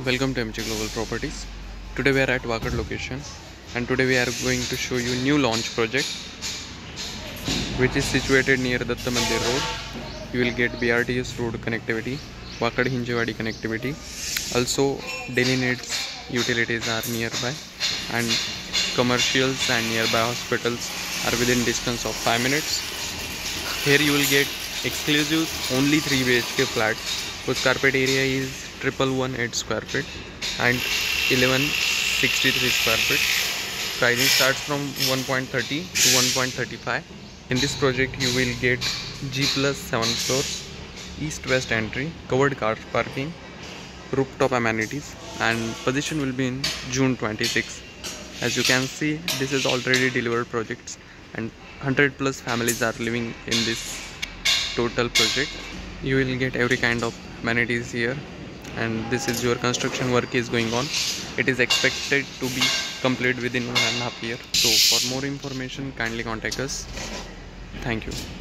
Welcome to MG Global Properties. Today we are at Wakad location and today we are going to show you new launch project which is situated near Datta Mandir Road. You will get BRTS road connectivity, Wakad Hinjewadi connectivity. Also daily needs utilities are nearby and commercials and nearby hospitals are within distance of 5 minutes. Here you will get exclusive only 3 BHK flats whose carpet area is triple one eight square feet and 1163 square feet. Pricing starts from 1.30 to 1.35. In this project, you will get G plus 7 floors, east west entry, covered car parking, rooftop amenities, and position will be in June 26. As you can see, this is already delivered projects, and 100 plus families are living in this total project. You will get every kind of amenities here and this is your construction work is going on. It is expected to be complete within one and a half year. So for more information kindly contact us. Thank you